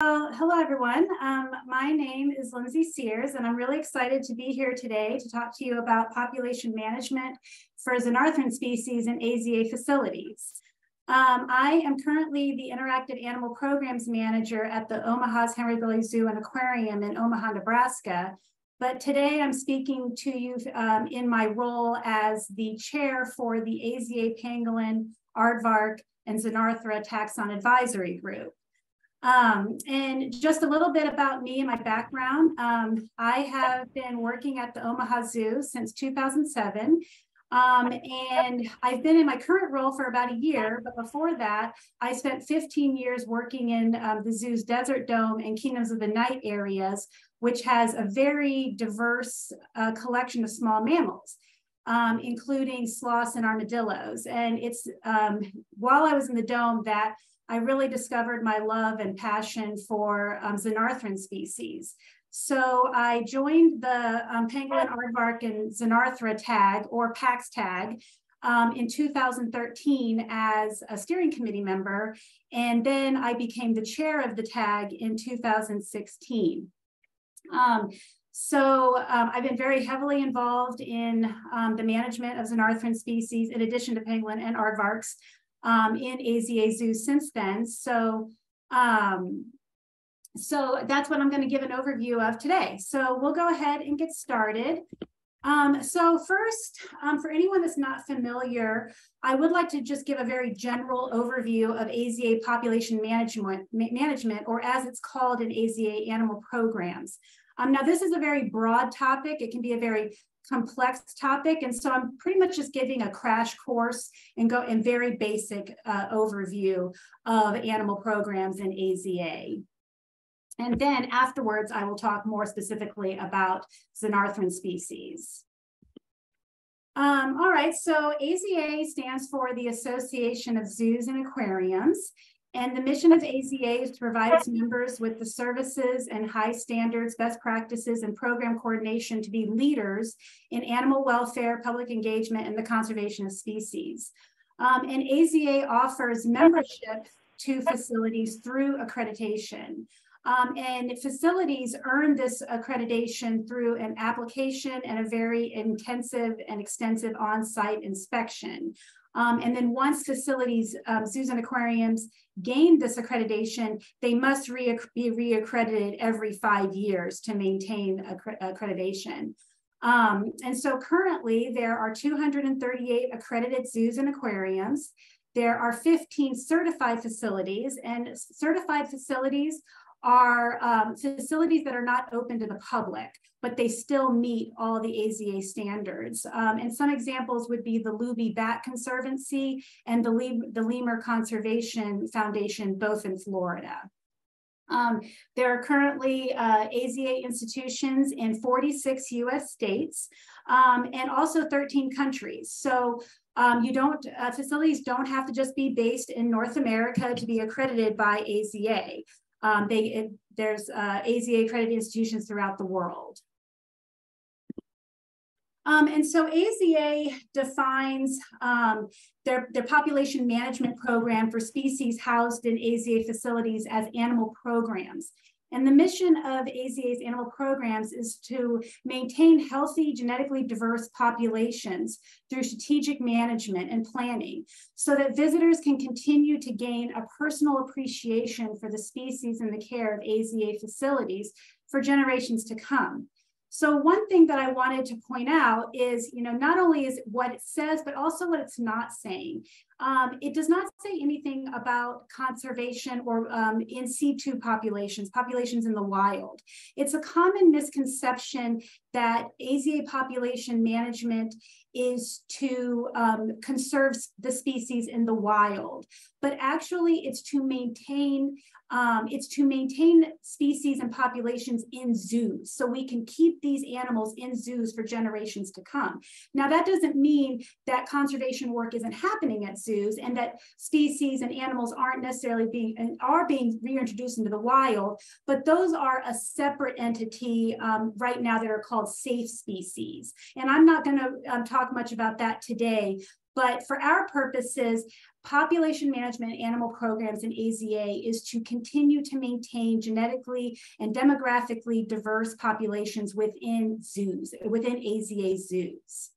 Well, hello everyone. Um, my name is Lindsay Sears, and I'm really excited to be here today to talk to you about population management for xenarthran species in AZA facilities. Um, I am currently the Interactive Animal Programs Manager at the Omaha's Henry Doorly Zoo and Aquarium in Omaha, Nebraska. But today I'm speaking to you um, in my role as the chair for the AZA Pangolin, Aardvark, and Xenarthra Taxon Advisory Group. Um, and just a little bit about me and my background. Um, I have been working at the Omaha Zoo since 2007. Um, and I've been in my current role for about a year, but before that, I spent 15 years working in um, the zoo's Desert Dome and Kingdoms of the Night areas, which has a very diverse uh, collection of small mammals. Um, including sloths and armadillos. And it's um, while I was in the dome that I really discovered my love and passion for um, Xenarthran species. So I joined the um, Pangolin Aardvark and Xenarthra tag or PAX tag um, in 2013 as a steering committee member. And then I became the chair of the tag in 2016. Um, so um, I've been very heavily involved in um, the management of Xenarthran species in addition to pangolin and aardvarks um, in AZA Zoo since then. So, um, so that's what I'm going to give an overview of today. So we'll go ahead and get started. Um, so first, um, for anyone that's not familiar, I would like to just give a very general overview of AZA population management, management or as it's called in AZA animal programs. Um, now, this is a very broad topic. It can be a very complex topic. And so I'm pretty much just giving a crash course and go in very basic uh, overview of animal programs in AZA. And then afterwards, I will talk more specifically about Xenarthran species. Um, all right, so AZA stands for the Association of Zoos and Aquariums. And the mission of AZA is to provide its members with the services and high standards, best practices, and program coordination to be leaders in animal welfare, public engagement, and the conservation of species. Um, and AZA offers membership to facilities through accreditation. Um, and facilities earn this accreditation through an application and a very intensive and extensive on-site inspection. Um, and then once facilities, um, zoos and aquariums gain this accreditation, they must re be reaccredited every five years to maintain accreditation. Um, and so currently there are 238 accredited zoos and aquariums. There are 15 certified facilities and certified facilities are um, facilities that are not open to the public, but they still meet all the AZA standards. Um, and some examples would be the Lubee Bat Conservancy and the, the Lemur Conservation Foundation, both in Florida. Um, there are currently uh, AZA institutions in 46 US states um, and also 13 countries. So um, you don't, uh, facilities don't have to just be based in North America to be accredited by AZA. Um, they, it, there's uh, AZA accredited institutions throughout the world. Um, and so AZA defines um, their, their population management program for species housed in AZA facilities as animal programs. And the mission of AZA's animal programs is to maintain healthy, genetically diverse populations through strategic management and planning so that visitors can continue to gain a personal appreciation for the species and the care of AZA facilities for generations to come. So one thing that I wanted to point out is, you know, not only is what it says, but also what it's not saying. Um, it does not say anything about conservation or um, in situ populations, populations in the wild. It's a common misconception that AZA population management is to um, conserve the species in the wild, but actually it's to maintain um, it's to maintain species and populations in zoos so we can keep these animals in zoos for generations to come. Now that doesn't mean that conservation work isn't happening at zoos and that species and animals aren't necessarily being and are being reintroduced into the wild, but those are a separate entity um, right now that are called safe species. And I'm not going to um, talk much about that today, But for our purposes, population management animal programs in AZA is to continue to maintain genetically and demographically diverse populations within zoos, within AZA zoos.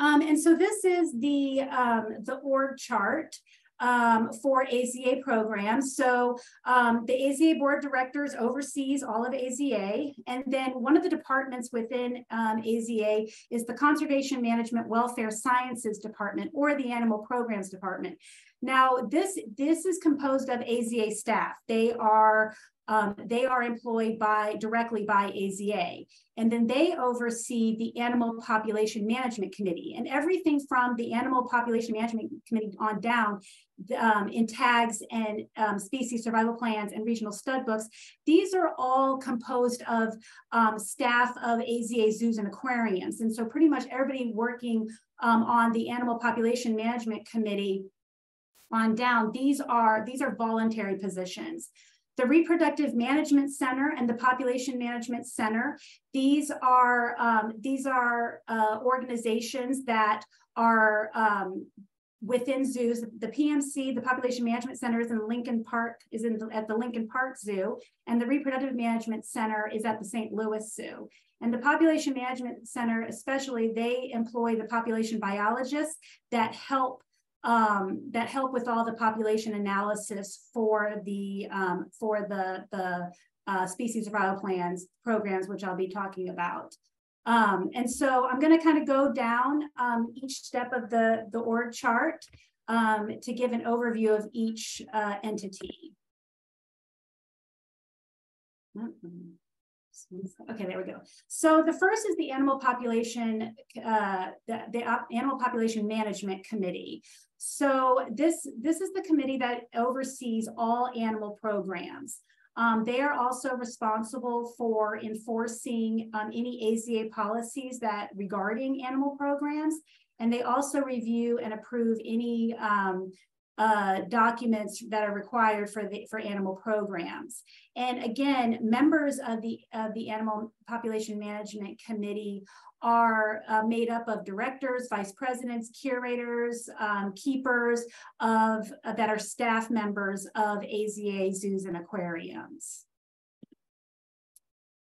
Um, and so this is the, um, the org chart um, for AZA programs. So um, the AZA board of directors oversees all of AZA. And then one of the departments within um, AZA is the Conservation Management Welfare Sciences Department or the Animal Programs Department. Now, this, this is composed of AZA staff. They are um, they are employed by directly by AZA. And then they oversee the Animal Population Management Committee. And everything from the Animal Population Management Committee on down um, in tags and um, species survival plans and regional stud books, these are all composed of um, staff of AZA zoos and aquariums. And so pretty much everybody working um, on the Animal Population Management Committee on down, these are, these are voluntary positions. The Reproductive Management Center and the Population Management Center, these are, um, these are uh, organizations that are um, within zoos. The PMC, the Population Management Center is in Lincoln Park, is in the, at the Lincoln Park Zoo, and the Reproductive Management Center is at the St. Louis Zoo. And the Population Management Center, especially, they employ the population biologists that help um, that help with all the population analysis for the um, for the the uh, species survival plans programs, which I'll be talking about. Um, and so I'm going to kind of go down um, each step of the the org chart um, to give an overview of each uh, entity. Okay, there we go. So the first is the animal population, uh, the, the animal population management committee. So this, this is the committee that oversees all animal programs. Um, they are also responsible for enforcing um, any AZA policies that regarding animal programs. And they also review and approve any um, uh, documents that are required for the for animal programs. And again, members of the of the Animal Population Management Committee are uh, made up of directors, vice presidents, curators, um, keepers of uh, that are staff members of AZA zoos and aquariums.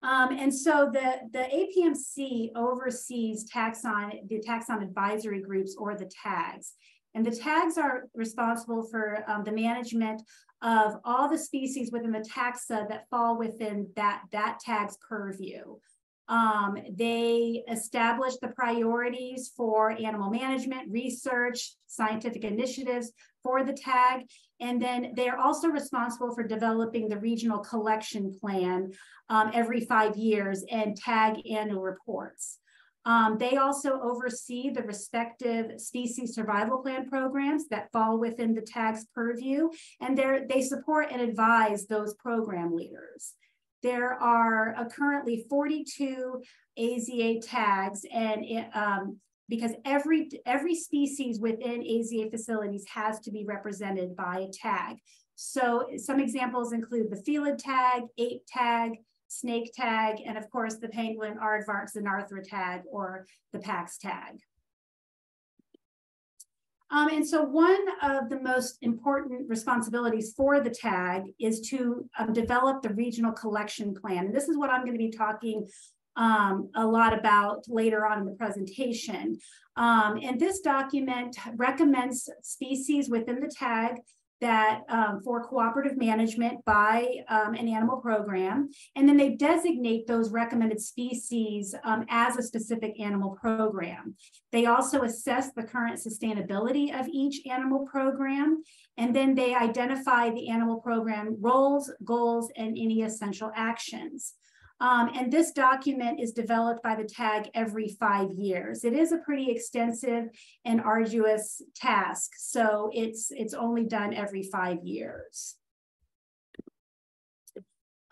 Um, and so the, the APMC oversees taxon, the taxon advisory groups or the tags. And the tags are responsible for um, the management of all the species within the taxa that fall within that, that tag's purview. Um, they establish the priorities for animal management, research, scientific initiatives for the tag. And then they are also responsible for developing the regional collection plan um, every five years and tag annual reports. Um, they also oversee the respective species survival plan programs that fall within the TAG's purview, and they support and advise those program leaders. There are uh, currently 42 AZA tags, and it, um, because every every species within AZA facilities has to be represented by a tag. So some examples include the felid tag, ape tag, snake tag, and of course the pangolin aardvark xenarthra tag or the PAX tag. Um, and so one of the most important responsibilities for the tag is to um, develop the regional collection plan. And this is what I'm going to be talking um, a lot about later on in the presentation. Um, and this document recommends species within the tag that um, for cooperative management by um, an animal program, and then they designate those recommended species um, as a specific animal program. They also assess the current sustainability of each animal program, and then they identify the animal program roles, goals, and any essential actions. Um, and this document is developed by the TAG every five years. It is a pretty extensive and arduous task, so it's, it's only done every five years.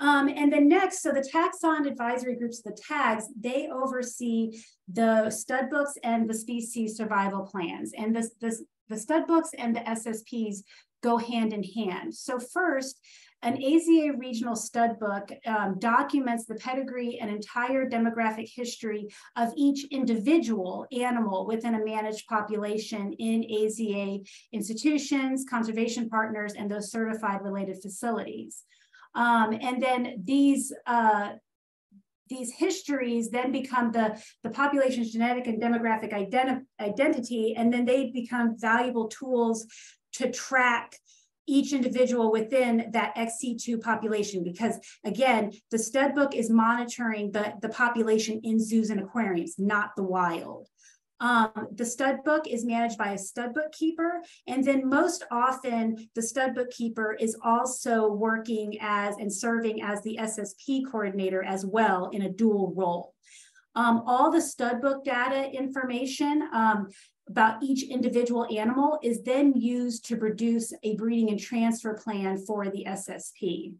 Um, and then next, so the taxon advisory groups, the tags, they oversee the stud books and the species survival plans. And this, this, the stud books and the SSPs go hand in hand. So first, an AZA regional stud book um, documents the pedigree and entire demographic history of each individual animal within a managed population in AZA institutions, conservation partners, and those certified related facilities. Um, and then these uh, these histories then become the, the population's genetic and demographic identi identity, and then they become valuable tools to track each individual within that ex situ population. Because again, the stud book is monitoring the, the population in zoos and aquariums, not the wild. Um, the stud book is managed by a stud bookkeeper. And then most often the stud bookkeeper is also working as and serving as the SSP coordinator as well in a dual role. Um, all the stud book data information um, about each individual animal is then used to produce a breeding and transfer plan for the SSP.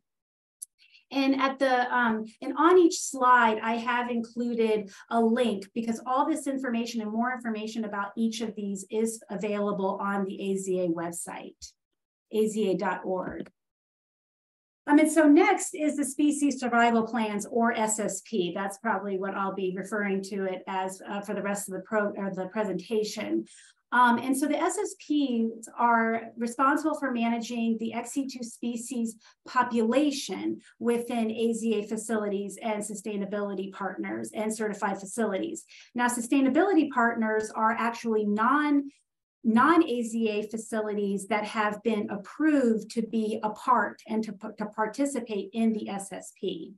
And at the um, and on each slide, I have included a link because all this information and more information about each of these is available on the AZA website, aza.org. Um, and so next is the species survival plans or SSP. That's probably what I'll be referring to it as uh, for the rest of the pro or the presentation. Um, and so the SSPs are responsible for managing the ex situ species population within AZA facilities and sustainability partners and certified facilities. Now, sustainability partners are actually non non-AZA facilities that have been approved to be a part and to, to participate in the SSP.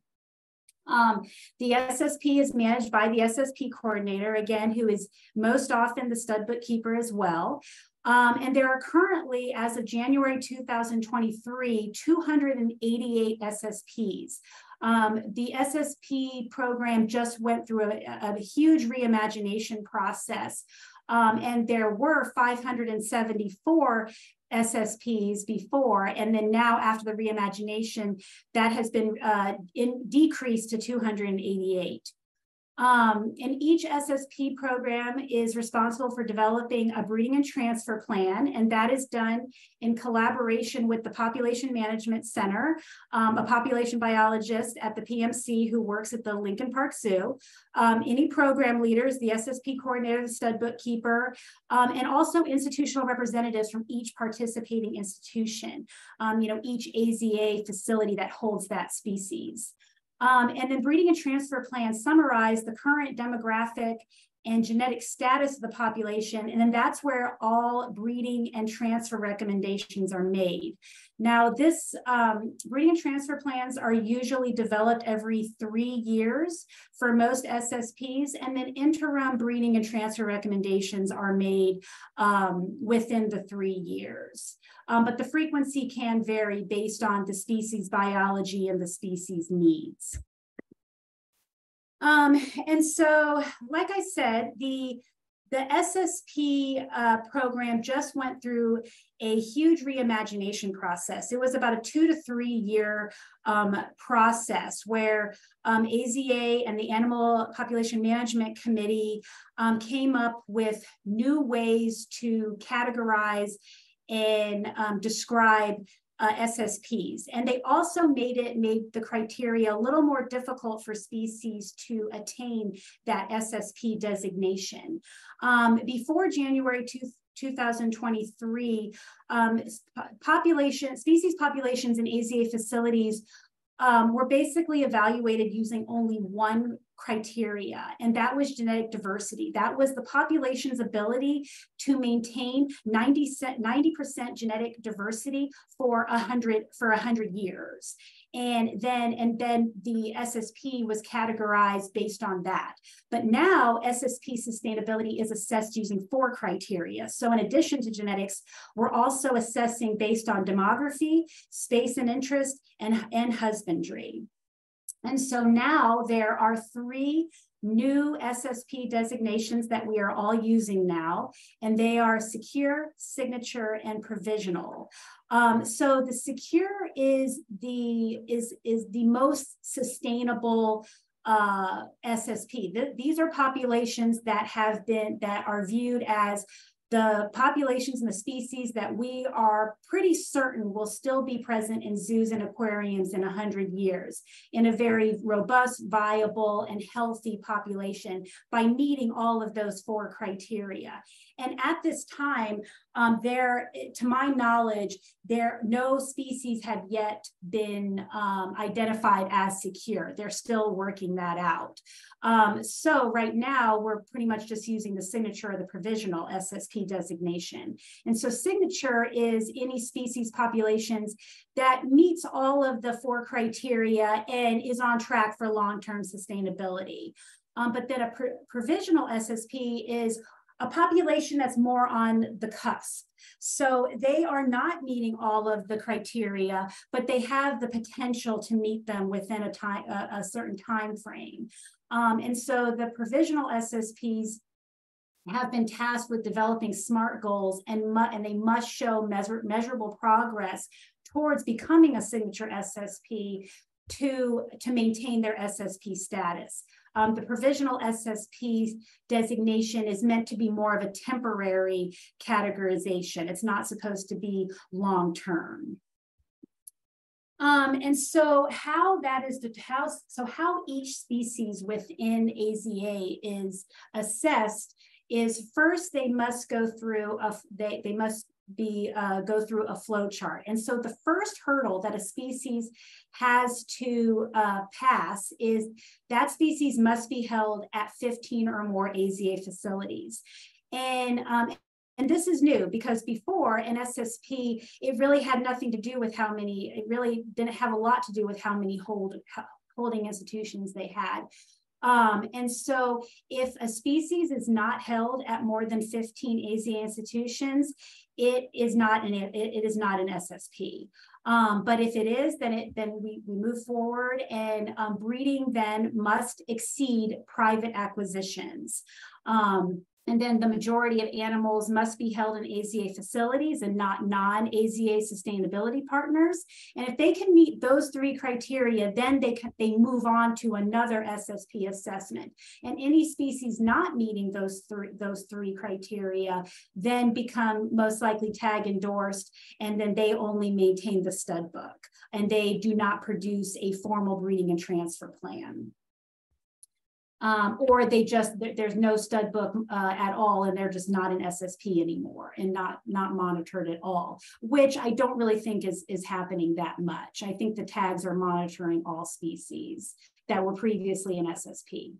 Um, the SSP is managed by the SSP coordinator, again, who is most often the stud bookkeeper as well. Um, and there are currently, as of January 2023, 288 SSPs. Um, the SSP program just went through a, a huge reimagination process. Um, and there were 574 SSPs before, and then now after the reimagination, that has been uh, in, decreased to 288. Um, and each SSP program is responsible for developing a breeding and transfer plan, and that is done in collaboration with the Population Management Center, um, a population biologist at the PMC who works at the Lincoln Park Zoo, um, any program leaders, the SSP coordinator, the stud bookkeeper, um, and also institutional representatives from each participating institution, um, you know, each AZA facility that holds that species. Um, and then breeding and transfer plans summarize the current demographic and genetic status of the population. And then that's where all breeding and transfer recommendations are made. Now, this um, breeding and transfer plans are usually developed every three years for most SSPs, and then interim breeding and transfer recommendations are made um, within the three years. Um, but the frequency can vary based on the species biology and the species needs. Um, and so, like I said, the the SSP uh, program just went through a huge reimagination process. It was about a two to three year um, process where um, AZA and the Animal Population Management Committee um, came up with new ways to categorize and um, describe uh, SSPs. And they also made it, made the criteria a little more difficult for species to attain that SSP designation. Um, before January 2, 2023, um, population, species populations in AZA facilities um, were basically evaluated using only one criteria, and that was genetic diversity. That was the population's ability to maintain 90 percent genetic diversity for 100 for 100 years and then and then the SSP was categorized based on that. But now SSP sustainability is assessed using four criteria. So in addition to genetics, we're also assessing based on demography, space and interest, and, and husbandry. And so now there are three new SSP designations that we are all using now, and they are secure, signature, and provisional. Um, so the secure is the is is the most sustainable uh, SSP. Th these are populations that have been that are viewed as the populations and the species that we are pretty certain will still be present in zoos and aquariums in 100 years in a very robust, viable, and healthy population by meeting all of those four criteria. And at this time, um, there, to my knowledge, there no species have yet been um, identified as secure. They're still working that out. Um, so right now, we're pretty much just using the signature of the provisional SSP designation. And so signature is any species populations that meets all of the four criteria and is on track for long-term sustainability. Um, but then a pr provisional SSP is a population that's more on the cusp. So they are not meeting all of the criteria, but they have the potential to meet them within a time, a, a certain time frame. Um, and so the provisional SSPs have been tasked with developing SMART goals and, and they must show measure measurable progress towards becoming a signature SSP to, to maintain their SSP status. Um, the provisional SSP designation is meant to be more of a temporary categorization. It's not supposed to be long-term. Um, and so how that is the how so how each species within AZA is assessed is first they must go through a they they must be uh, go through a flow chart. And so the first hurdle that a species has to uh, pass is that species must be held at 15 or more AZA facilities. And um, and this is new because before an SSP, it really had nothing to do with how many, it really didn't have a lot to do with how many hold, holding institutions they had. Um, and so if a species is not held at more than 15 AZA institutions, it is not an it, it is not an SSP. Um, but if it is, then it then we, we move forward and um, breeding then must exceed private acquisitions. Um, and then the majority of animals must be held in AZA facilities and not non-AZA sustainability partners. And if they can meet those three criteria, then they, can, they move on to another SSP assessment. And any species not meeting those three, those three criteria then become most likely tag endorsed, and then they only maintain the stud book. And they do not produce a formal breeding and transfer plan um, or they just there's no stud book uh, at all and they're just not an SSP anymore and not not monitored at all which I don't really think is is happening that much. I think the tags are monitoring all species that were previously an SSP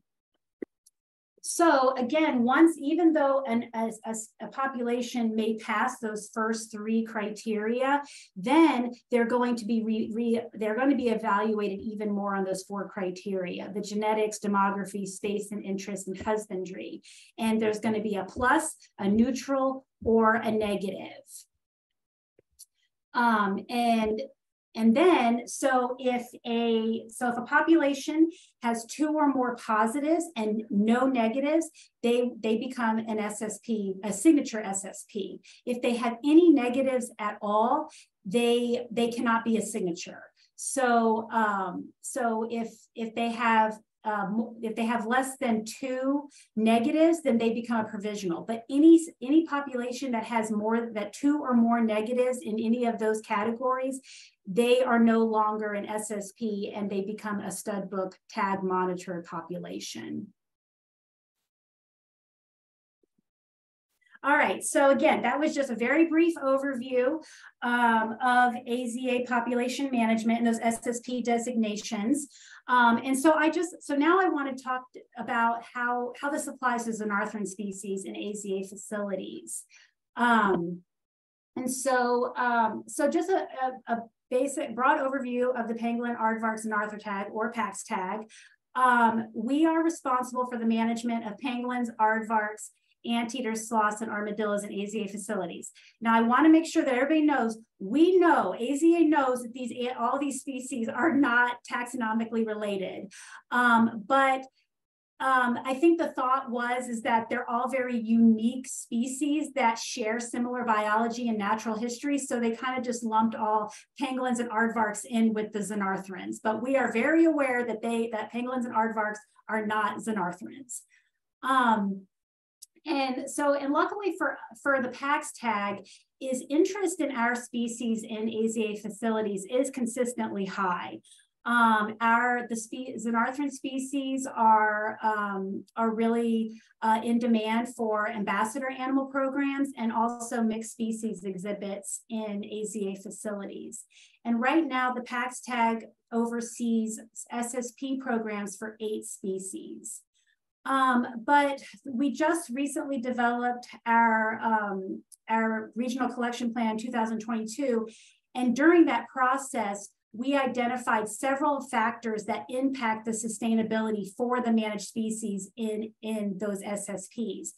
so again, once, even though an, a, a, a, population may pass those first three criteria, then they're going to be re, re, they're going to be evaluated even more on those four criteria: the genetics, demography, space and interest, and husbandry. And there's going to be a plus, a neutral, or a negative. Um, and and then, so if a so if a population has two or more positives and no negatives, they they become an SSP, a signature SSP. If they have any negatives at all, they they cannot be a signature. So um, so if if they have um, if they have less than two negatives, then they become a provisional. But any any population that has more that two or more negatives in any of those categories, they are no longer an SSP and they become a stud book tag monitored population. All right, so again, that was just a very brief overview um, of AZA population management and those SSP designations. Um, and so I just, so now I want to talk about how, how this applies to xenarthran species in AZA facilities. Um, and so, um, so just a, a, a, basic broad overview of the pangolin aardvark xenarthra tag or PAX tag. Um, we are responsible for the management of pangolins, aardvarks, anteaters, sloths, and armadillos in AZA facilities. Now, I want to make sure that everybody knows, we know, AZA knows that these all these species are not taxonomically related. Um, but um, I think the thought was is that they're all very unique species that share similar biology and natural history. So they kind of just lumped all pangolins and aardvarks in with the xenarthrans. But we are very aware that they that pangolins and aardvarks are not xenarthrans. Um, And so, and luckily for, for the PAX tag, is interest in our species in AZA facilities is consistently high. Um, our the spe Xenarthran species are um, are really uh, in demand for ambassador animal programs and also mixed species exhibits in AZA facilities. And right now, the PAX tag oversees SSP programs for eight species. Um, but we just recently developed our, um, our regional collection plan 2022. And during that process, we identified several factors that impact the sustainability for the managed species in, in those SSPs.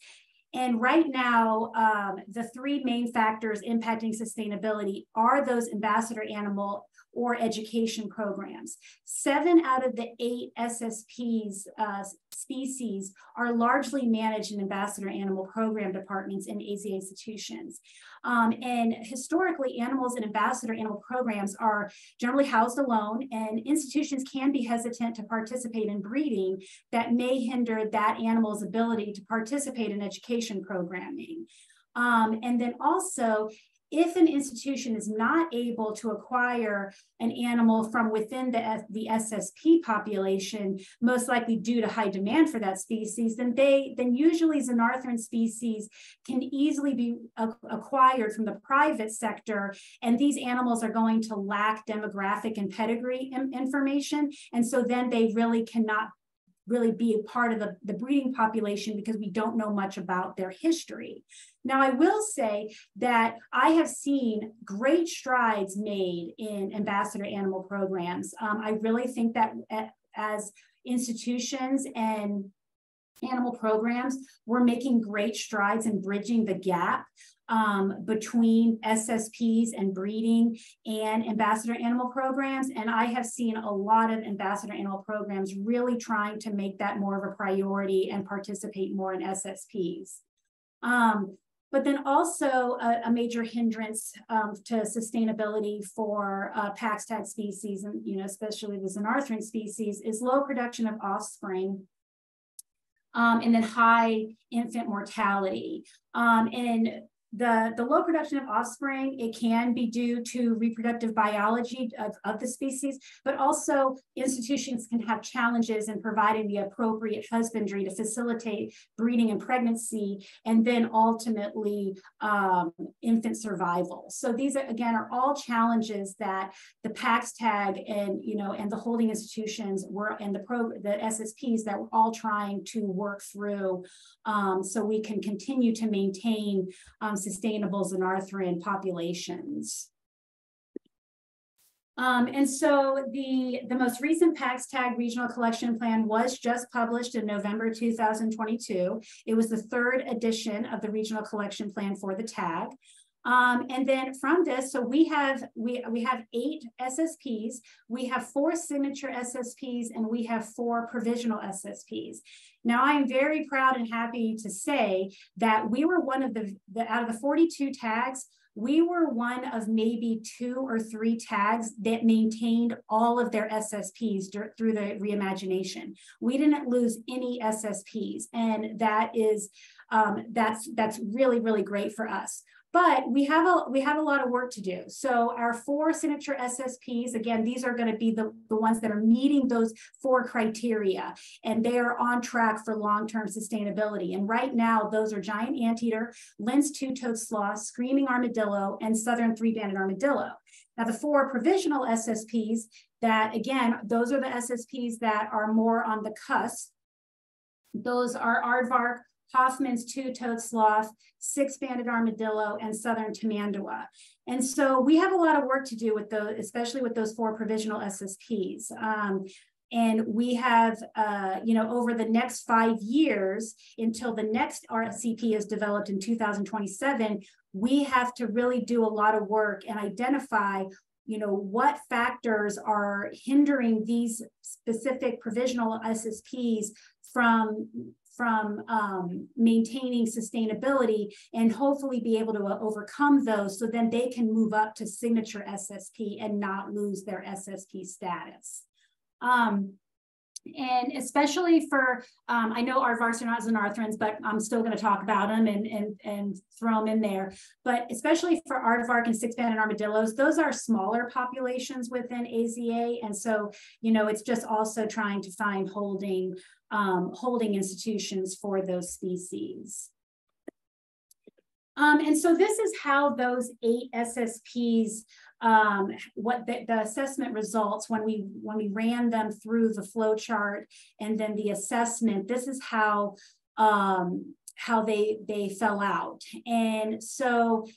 And right now, um, the three main factors impacting sustainability are those ambassador animal or education programs. Seven out of the eight SSPs uh, species are largely managed in ambassador animal program departments in AZ institutions. Um, and historically, animals in ambassador animal programs are generally housed alone, and institutions can be hesitant to participate in breeding that may hinder that animal's ability to participate in education programming. Um, and then also, if an institution is not able to acquire an animal from within the, the SSP population, most likely due to high demand for that species, then they then usually Xenarthran species can easily be acquired from the private sector, and these animals are going to lack demographic and pedigree information, and so then they really cannot really be a part of the, the breeding population because we don't know much about their history. Now, I will say that I have seen great strides made in ambassador animal programs. Um, I really think that as institutions and animal programs, we're making great strides in bridging the gap um, between SSPs and breeding and ambassador animal programs. And I have seen a lot of ambassador animal programs really trying to make that more of a priority and participate more in SSPs. Um, but then also a, a major hindrance um, to sustainability for uh, species, and you know, especially the Xenarthran species, is low production of offspring um, and then high infant mortality. Um, and the, the low production of offspring, it can be due to reproductive biology of, of the species, but also institutions can have challenges in providing the appropriate husbandry to facilitate breeding and pregnancy, and then ultimately um, infant survival. So these, are, again, are all challenges that the PAX tag and, you know, and the holding institutions were, and the, pro, the SSPs that we're all trying to work through um, so we can continue to maintain um, sustainable Xenarthran populations. Um, and so the, the most recent PAX Tag Regional Collection Plan was just published in November 2022. It was the third edition of the Regional Collection Plan for the tag. Um, and then from this, so we have we we have eight SSPs, we have four signature SSPs, and we have four provisional SSPs. Now I am very proud and happy to say that we were one of the, the out of the 42 tags, we were one of maybe two or three tags that maintained all of their SSPs through the reimagination. We didn't lose any SSPs, and that is um, that's that's really really great for us but we have a we have a lot of work to do. So our four signature ssps again these are going to be the, the ones that are meeting those four criteria and they are on track for long-term sustainability. And right now those are giant anteater Linne's two-toed sloth screaming armadillo and southern three-banded armadillo. Now the four provisional ssps that again those are the ssps that are more on the cusp. Those are aardvark Hoffmann's two-toed sloth, six-banded armadillo, and southern tamandua. And so we have a lot of work to do with those, especially with those four provisional SSPs. Um, and we have, uh, you know, over the next five years until the next RCP is developed in 2027, we have to really do a lot of work and identify you know what factors are hindering these specific provisional ssps from from um, maintaining sustainability and hopefully be able to uh, overcome those so then they can move up to signature SSP and not lose their SSP status. Um, and especially for um, I know aardvarks are not xenarthrans, but I'm still going to talk about them and and and throw them in there. But especially for aardvark and six-banded armadillos, those are smaller populations within AZA, and so you know it's just also trying to find holding um, holding institutions for those species. Um, and so this is how those eight SSPs um, what the, the, assessment results when we when we ran them through the flow chart and then the assessment this is how um, how they they fell out. And so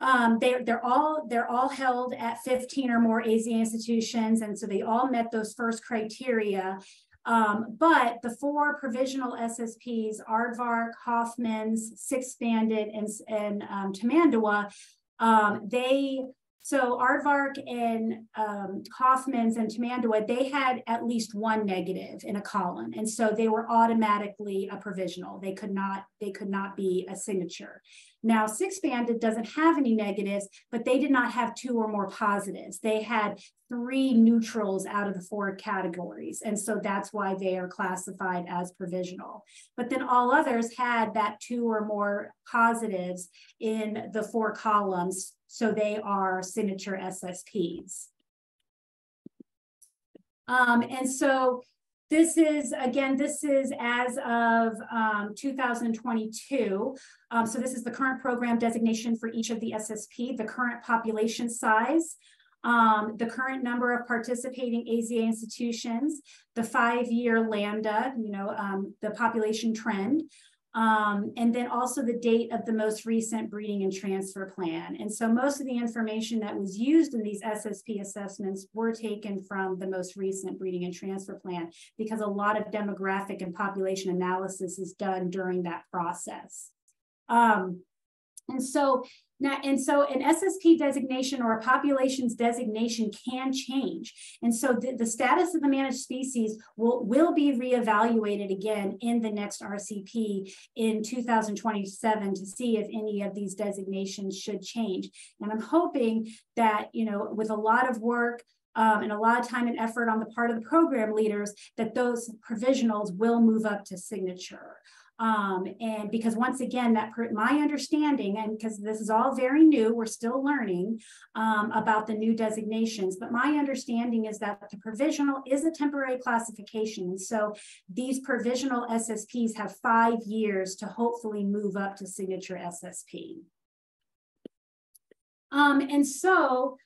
um, they're they're all they're all held at 15 or more AZ institutions. And so they all met those first criteria um, but the four provisional SSPs, Aardvark, Hoffmann's, Six Banded, and, and um, Tamandua, um, they so Aardvark and um, Hoffmann's and Tamandua, they had at least one negative in a column. And so they were automatically a provisional. They could not, they could not be a signature. Now, six banded doesn't have any negatives, but they did not have two or more positives. They had three neutrals out of the four categories. And so that's why they are classified as provisional. But then all others had that two or more positives in the four columns so they are signature SSPs. Um, and so this is, again, this is as of um, 2022. Um, so this is the current program designation for each of the SSP, the current population size, um, the current number of participating AZA institutions, the five-year lambda, you know, um, the population trend, um, and then also the date of the most recent breeding and transfer plan. And so most of the information that was used in these SSP assessments were taken from the most recent breeding and transfer plan because a lot of demographic and population analysis is done during that process. Um, and so now, and so an SSP designation or a populations designation can change. And so the, the status of the managed species will, will be reevaluated again in the next RCP in 2027 to see if any of these designations should change. And I'm hoping that, you know, with a lot of work, um, and a lot of time and effort on the part of the program leaders that those provisionals will move up to signature. Um, and because once again, that my understanding, and because this is all very new, we're still learning um, about the new designations, but my understanding is that the provisional is a temporary classification. So these provisional SSPs have five years to hopefully move up to signature SSP. Um, and so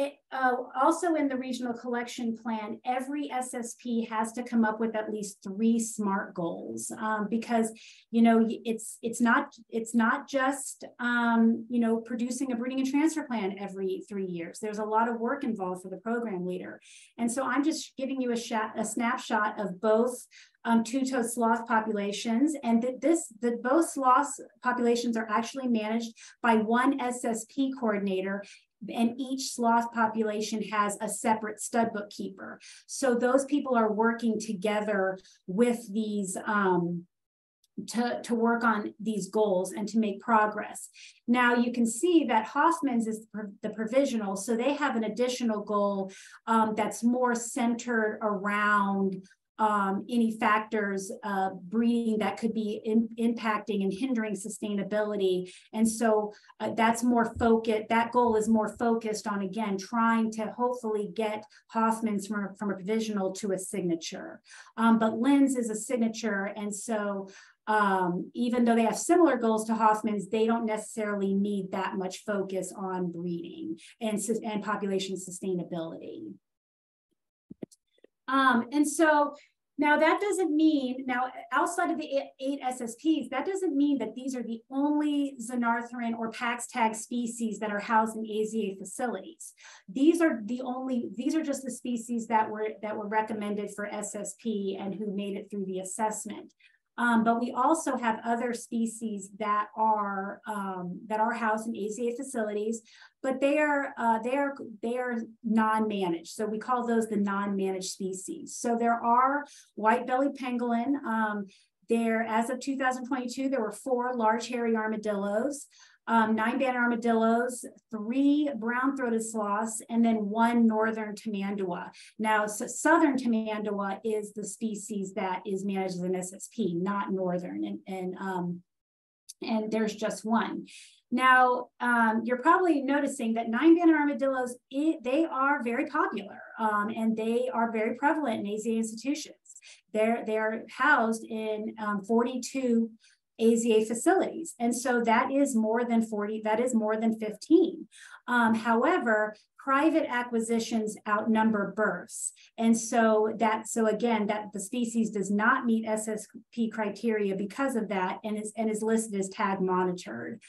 it, uh, also in the regional collection plan, every SSP has to come up with at least three SMART goals um, because you know it's it's not it's not just um, you know producing a breeding and transfer plan every three years. There's a lot of work involved for the program leader, and so I'm just giving you a, shot, a snapshot of both um, two-toed sloth populations, and that this that both sloth populations are actually managed by one SSP coordinator and each sloth population has a separate stud bookkeeper. So those people are working together with these um, to, to work on these goals and to make progress. Now you can see that Hoffmann's is the provisional, so they have an additional goal um, that's more centered around um, any factors uh, breeding that could be in, impacting and hindering sustainability. And so uh, that's more focused, that goal is more focused on, again, trying to hopefully get Hoffmann's from from a provisional to a signature. Um, but Linne's is a signature. And so um, even though they have similar goals to Hoffmann's, they don't necessarily need that much focus on breeding and, and population sustainability. Um, and so now that doesn't mean, now outside of the eight SSPs, that doesn't mean that these are the only Xenarthran or Pax tag species that are housed in AZA facilities. These are the only, these are just the species that were, that were recommended for SSP and who made it through the assessment. Um, but we also have other species that are um, that are housed in AZA facilities, but they are uh, they are they are non-managed. So we call those the non-managed species. So there are white-bellied pangolin. Um, there, as of 2022, there were four large hairy armadillos. Um, nine banded armadillos, three brown-throated sloths, and then one northern tamandua. Now, so southern tamandua is the species that is managed as an SSP, not northern, and, and, um, and there's just one. Now, um, you're probably noticing that nine-banded armadillos, it, they are very popular um, and they are very prevalent in AZA institutions. They're, they're housed in um, 42 AZA facilities. And so that is more than 40, that is more than 15. Um, however, private acquisitions outnumber births. And so that, so again, that the species does not meet SSP criteria because of that and is, and is listed as tag monitored.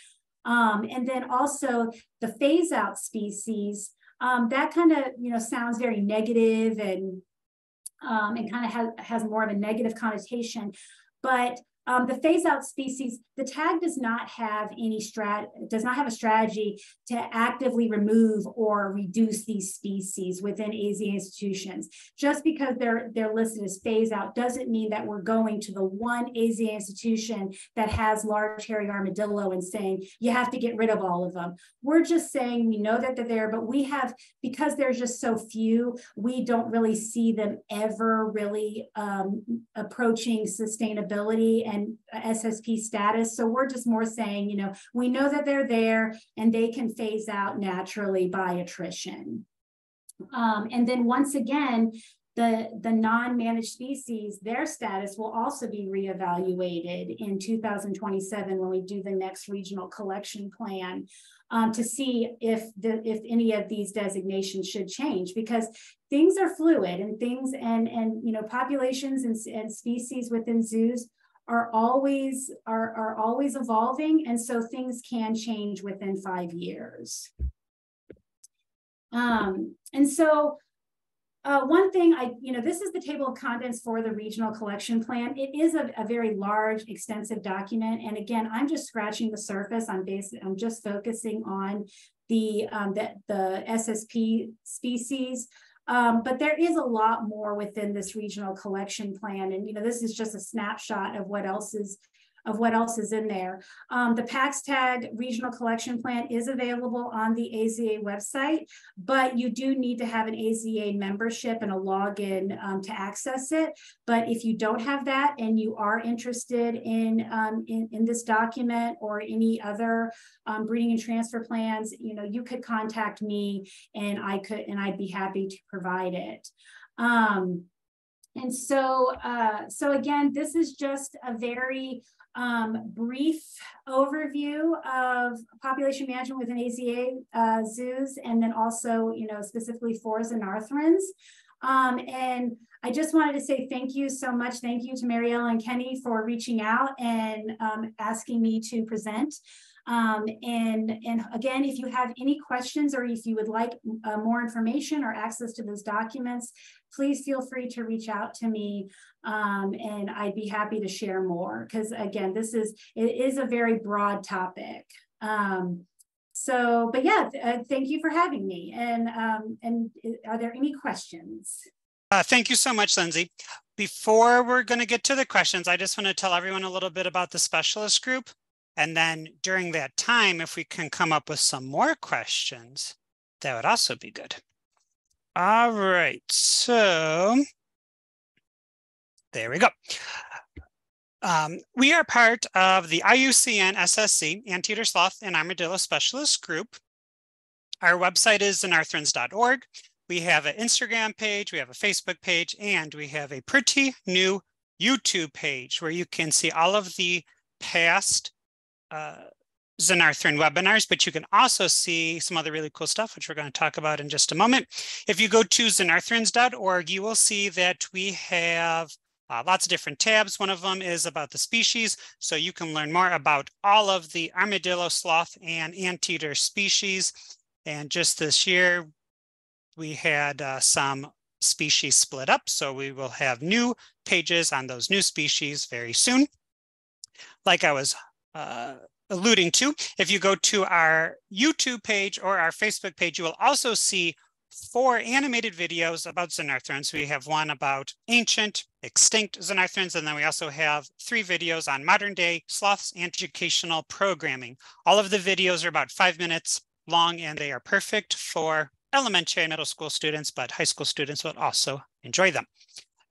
Um, and then also the phase out species, um, that kind of, you know, sounds very negative and, um, and kind of has, has more of a negative connotation. But um, the phase out species, the tag does not have any strat, does not have a strategy to actively remove or reduce these species within AZA institutions. Just because they're they're listed as phase out doesn't mean that we're going to the one AZA institution that has large hairy armadillo and saying you have to get rid of all of them. We're just saying we know that they're there, but we have because there's just so few, we don't really see them ever really um, approaching sustainability and SSP status. So we're just more saying, you know, we know that they're there and they can phase out naturally by attrition. Um, and then once again, the, the non-managed species, their status will also be reevaluated in 2027 when we do the next regional collection plan um, to see if the if any of these designations should change because things are fluid and things and and you know populations and, and species within zoos are always are, are always evolving and so things can change within five years um, and so uh, one thing I, you know, this is the table of contents for the regional collection plan. It is a, a, very large, extensive document. And again, I'm just scratching the surface. I'm basically, I'm just focusing on the, um, the, the SSP species. Um, but there is a lot more within this regional collection plan. And, you know, this is just a snapshot of what else is of what else is in there. Um, the PAX tag regional collection plan is available on the AZA website, but you do need to have an AZA membership and a login um, to access it. But if you don't have that and you are interested in, um, in, in, this document or any other um, breeding and transfer plans, you know, you could contact me and I could, and I'd be happy to provide it. Um, and so, uh, so again, this is just a very um, brief overview of population management within AZA uh, zoos, and then also, you know, specifically for Xenarthrans. Um, and I just wanted to say thank you so much. Thank you to Mariella and Kenny for reaching out and um, asking me to present. Um, and, and again, if you have any questions or if you would like uh, more information or access to those documents, please feel free to reach out to me um, and I'd be happy to share more because again, this is, it is a very broad topic. Um, so, but yeah, uh, thank you for having me. And, um, and are there any questions? Uh, thank you so much, Lindsay. Before we're going to get to the questions, I just want to tell everyone a little bit about the specialist group. And then during that time, if we can come up with some more questions, that would also be good. All right, so there we go. Um, we are part of the IUCN SSC, Anteater Sloth and Armadillo Specialist Group. Our website is xenarthrans.org. We have an Instagram page, we have a Facebook page, and we have a pretty new YouTube page where you can see all of the past uh, Xenarthran webinars, but you can also see some other really cool stuff, which we're going to talk about in just a moment. If you go to xenarthrans.org, you will see that we have uh, lots of different tabs. One of them is about the species, so you can learn more about all of the armadillo, sloth, and anteater species. And just this year, we had uh, some species split up, so we will have new pages on those new species very soon. Like I was uh, alluding to. If you go to our YouTube page or our Facebook page, you will also see four animated videos about Xenarthrans. We have one about ancient, extinct Xenarthrans, and then we also have three videos on modern day sloths and educational programming. All of the videos are about five minutes long and they are perfect for elementary and middle school students, but high school students will also enjoy them.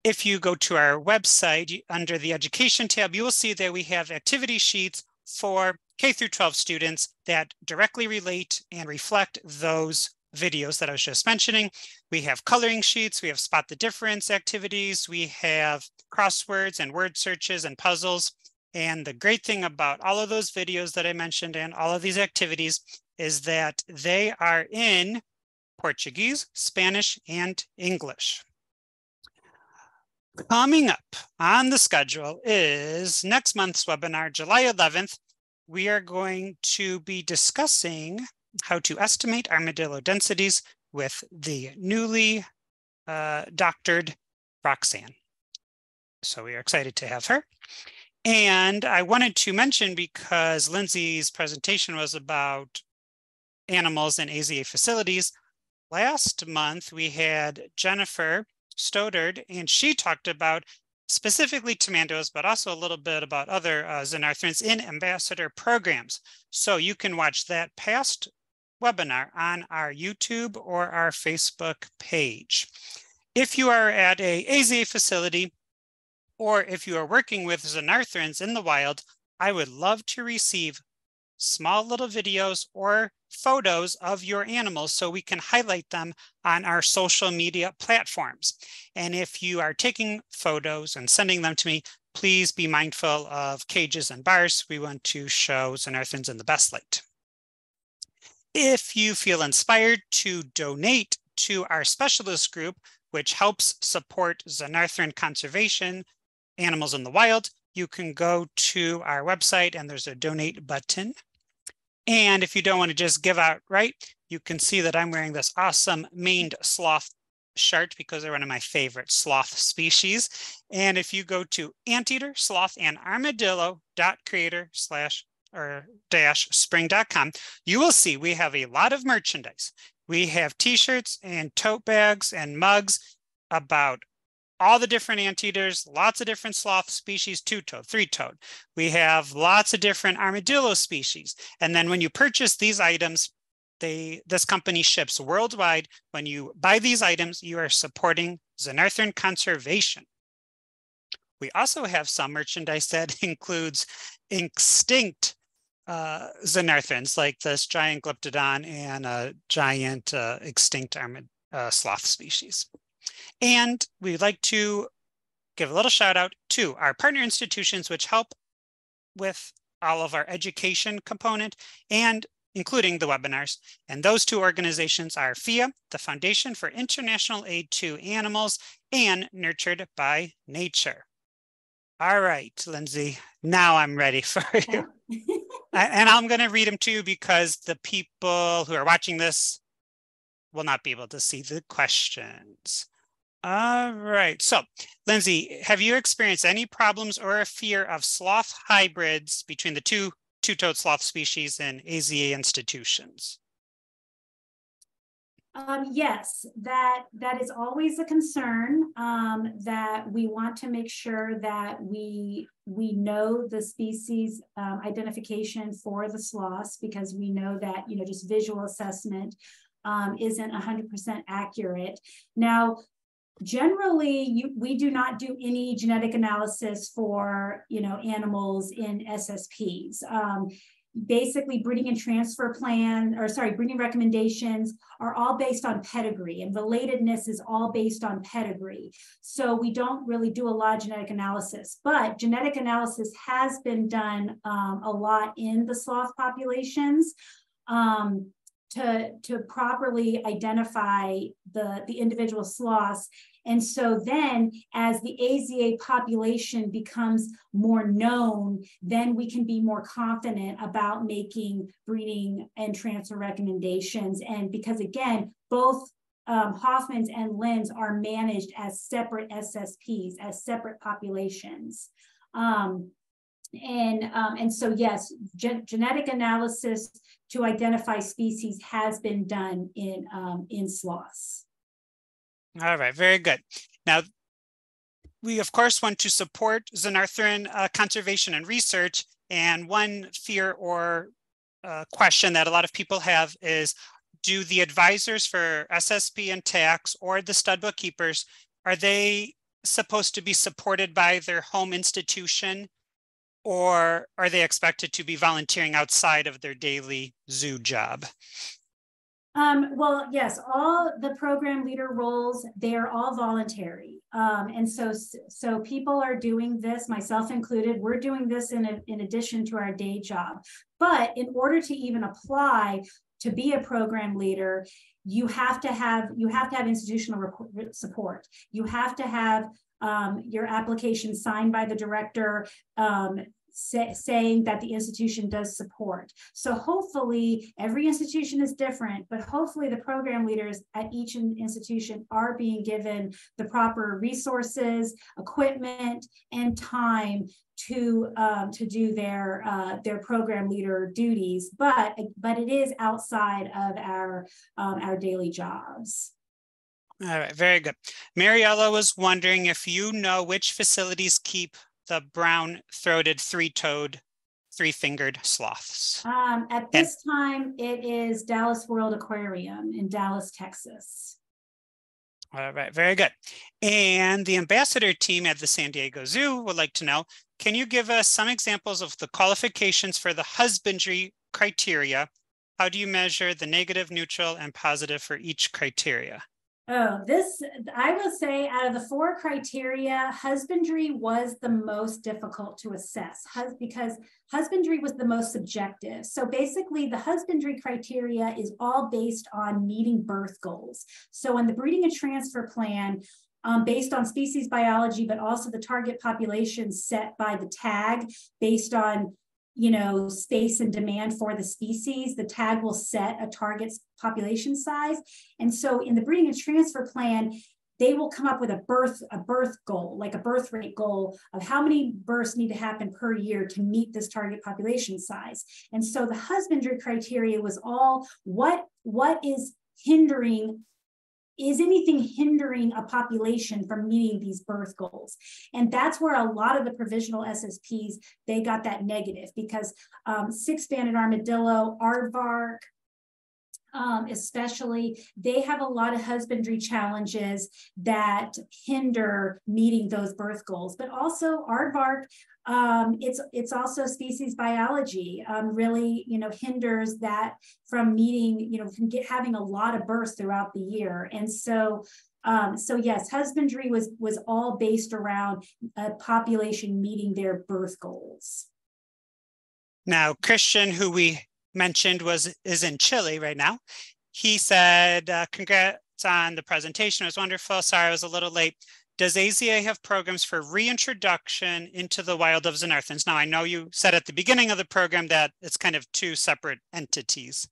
If you go to our website under the education tab, you will see that we have activity sheets for K through 12 students that directly relate and reflect those videos that I was just mentioning. We have coloring sheets, we have spot the difference activities, we have crosswords and word searches and puzzles. And the great thing about all of those videos that I mentioned and all of these activities is that they are in Portuguese, Spanish, and English. Coming up on the schedule is next month's webinar, July 11th. We are going to be discussing how to estimate armadillo densities with the newly uh, doctored Roxanne. So we are excited to have her. And I wanted to mention because Lindsay's presentation was about animals in AZA facilities. Last month, we had Jennifer Stoddard, and she talked about specifically tamanduas, but also a little bit about other uh, xenarthrans in ambassador programs. So you can watch that past webinar on our YouTube or our Facebook page. If you are at a AZA facility, or if you are working with xenarthrans in the wild, I would love to receive small little videos or photos of your animals so we can highlight them on our social media platforms. And if you are taking photos and sending them to me, please be mindful of cages and bars. We want to show xenarthrans in the best light. If you feel inspired to donate to our specialist group, which helps support Xenarthran conservation, animals in the wild, you can go to our website and there's a donate button. And if you don't want to just give out right, you can see that I'm wearing this awesome maned sloth shirt because they're one of my favorite sloth species. And if you go to anteater, sloth, and armadillo dot creator slash or dash spring.com, you will see we have a lot of merchandise. We have t-shirts and tote bags and mugs about all the different anteaters, lots of different sloth species, two-toed, three-toed. We have lots of different armadillo species. And then when you purchase these items, they, this company ships worldwide. When you buy these items, you are supporting Xenarthran conservation. We also have some merchandise that includes extinct uh, like this giant glyptodon and a giant uh, extinct armid uh, sloth species. And we'd like to give a little shout out to our partner institutions, which help with all of our education component and including the webinars. And those two organizations are FIA, the Foundation for International Aid to Animals, and Nurtured by Nature. All right, Lindsay, now I'm ready for you. and I'm going to read them too because the people who are watching this will not be able to see the questions. All right. So, Lindsay, have you experienced any problems or a fear of sloth hybrids between the two two-toed sloth species in AZA institutions? Um, yes, that that is always a concern. Um, that we want to make sure that we we know the species um, identification for the sloths because we know that you know just visual assessment um, isn't 100% accurate. Now, generally, you, we do not do any genetic analysis for you know animals in SSPs. Um, basically breeding and transfer plan or sorry breeding recommendations are all based on pedigree and relatedness is all based on pedigree so we don't really do a lot of genetic analysis but genetic analysis has been done um, a lot in the sloth populations um, to, to properly identify the, the individual sloths and so then as the AZA population becomes more known, then we can be more confident about making breeding and transfer recommendations. And because again, both um, Hoffmann's and Linne's are managed as separate SSPs, as separate populations. Um, and, um, and so yes, ge genetic analysis to identify species has been done in, um, in sloths. All right, very good. Now, we of course want to support Xenarthran uh, conservation and research. And one fear or uh, question that a lot of people have is, do the advisors for SSP and TAGs or the stud bookkeepers, are they supposed to be supported by their home institution or are they expected to be volunteering outside of their daily zoo job? Um, well, yes, all the program leader roles, they are all voluntary. Um, and so, so people are doing this, myself included, we're doing this in, a, in addition to our day job. But in order to even apply to be a program leader, you have to have, you have to have institutional support. You have to have um, your application signed by the director, um, say, saying that the institution does support. So hopefully every institution is different, but hopefully the program leaders at each institution are being given the proper resources, equipment, and time to um, to do their uh, their program leader duties. But but it is outside of our um, our daily jobs. All right, very good. Mariella was wondering if you know which facilities keep the brown-throated three-toed three-fingered sloths? Um, at this and, time, it is Dallas World Aquarium in Dallas, Texas. All right, very good. And the ambassador team at the San Diego Zoo would like to know, can you give us some examples of the qualifications for the husbandry criteria? How do you measure the negative, neutral, and positive for each criteria? Oh, this, I will say out of the four criteria, husbandry was the most difficult to assess Hus because husbandry was the most subjective. So basically the husbandry criteria is all based on meeting birth goals. So in the breeding and transfer plan, um, based on species biology, but also the target population set by the tag based on you know, space and demand for the species, the tag will set a target population size. And so in the breeding and transfer plan, they will come up with a birth a birth goal like a birth rate goal of how many births need to happen per year to meet this target population size and so the husbandry criteria was all what what is hindering is anything hindering a population from meeting these birth goals? And that's where a lot of the provisional SSPs, they got that negative because um, six-banded armadillo, aardvark, um, especially, they have a lot of husbandry challenges that hinder meeting those birth goals. But also aardvark, um, it's it's also species biology um, really you know hinders that from meeting you know from get, having a lot of births throughout the year and so um, so yes husbandry was was all based around a population meeting their birth goals now christian who we mentioned was is in chile right now he said uh, congrats on the presentation it was wonderful sorry i was a little late does AZA have programs for reintroduction into the wild of Xenarthrans? Now, I know you said at the beginning of the program that it's kind of two separate entities.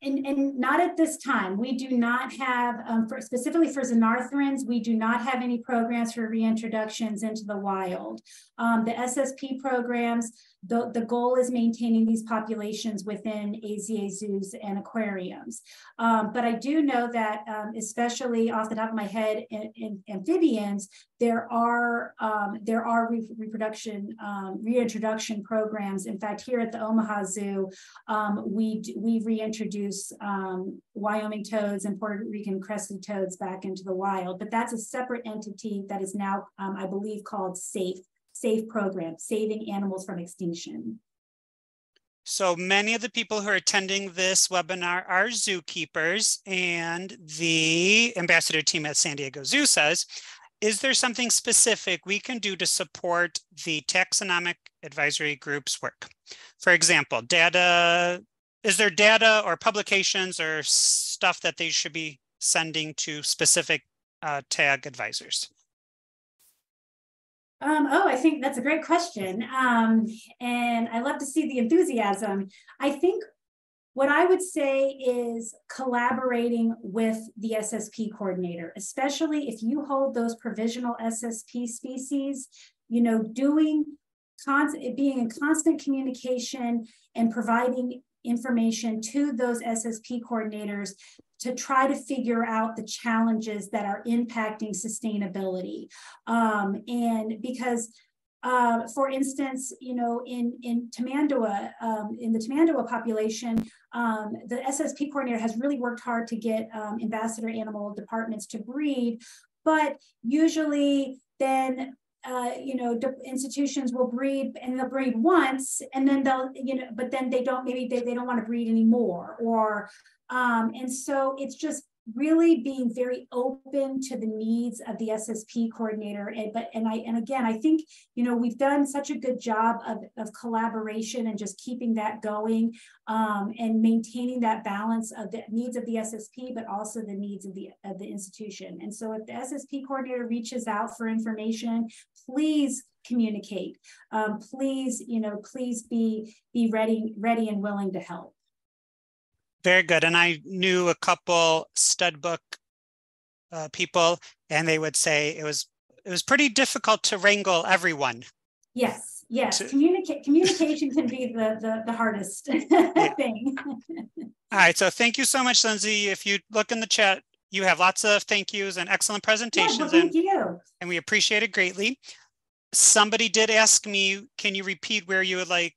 And, and not at this time. We do not have, um, for, specifically for Xenarthrans, we do not have any programs for reintroductions into the wild. Um, the SSP programs the, the goal is maintaining these populations within AZA zoos and aquariums. Um, but I do know that, um, especially off the top of my head, in, in amphibians, there are um, there are re reproduction um, reintroduction programs. In fact, here at the Omaha Zoo, we we reintroduce um, Wyoming toads and Puerto Rican crested toads back into the wild. But that's a separate entity that is now, I believe, called SAFE SAFE program, Saving Animals from Extinction. So many of the people who are attending this webinar are zookeepers and the ambassador team at San Diego Zoo says, is there something specific we can do to support the taxonomic advisory group's work? For example, data, is there data or publications or stuff that they should be sending to specific uh, tag advisors? Um, oh, I think that's a great question. Um, and I love to see the enthusiasm. I think what I would say is collaborating with the SSP coordinator, especially if you hold those provisional SSP species, you know, doing being in constant communication and providing information to those SSP coordinators to try to figure out the challenges that are impacting sustainability. Um, and because uh, for instance, you know, in, in Tamandua, um, in the Tamandua population, um, the SSP coordinator has really worked hard to get um, ambassador animal departments to breed, but usually then uh, you know, institutions will breed and they'll breed once and then they'll, you know, but then they don't, maybe they, they don't want to breed anymore. Or, um, and so it's just really being very open to the needs of the SSP coordinator. And, but, and I, and again, I think, you know, we've done such a good job of, of collaboration and just keeping that going um, and maintaining that balance of the needs of the SSP, but also the needs of the, of the institution. And so if the SSP coordinator reaches out for information, please communicate. Um, please, you know, please be, be ready, ready and willing to help. Very good. And I knew a couple stud book uh, people, and they would say it was it was pretty difficult to wrangle everyone. Yes, yes. To, Communica- communication can be the the, the hardest thing. All right. So thank you so much, Lindsay. If you look in the chat, you have lots of thank yous and excellent presentations. Yeah, well, thank and, you. And we appreciate it greatly. Somebody did ask me, can you repeat where you would like,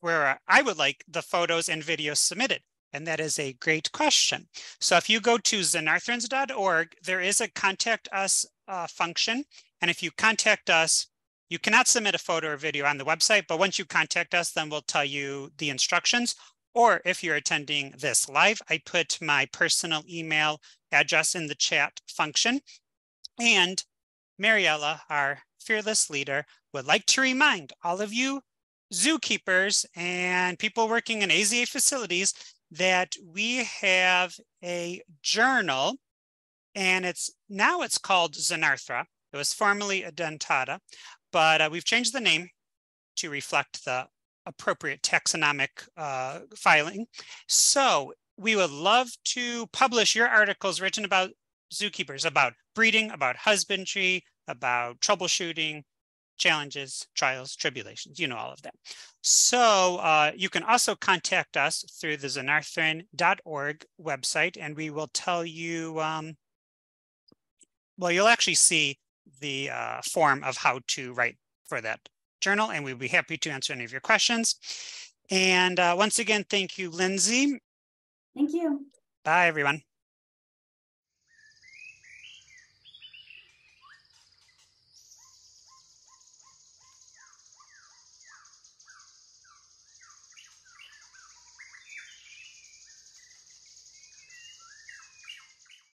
where I would like the photos and videos submitted? And that is a great question. So if you go to xenarthrans.org, there is a contact us uh, function. And if you contact us, you cannot submit a photo or video on the website, but once you contact us, then we'll tell you the instructions. Or if you're attending this live, I put my personal email address in the chat function. And Mariella, our fearless leader, would like to remind all of you zookeepers and people working in AZA facilities that we have a journal and it's now it's called Xenarthra. It was formerly Edentata, but uh, we've changed the name to reflect the appropriate taxonomic uh, filing. So we would love to publish your articles written about zookeepers, about breeding, about husbandry, about troubleshooting, challenges, trials, tribulations, you know all of that. So uh, you can also contact us through the xenarthran.org website and we will tell you, um, well, you'll actually see the uh, form of how to write for that journal and we'll be happy to answer any of your questions. And uh, once again, thank you, Lindsay. Thank you. Bye, everyone.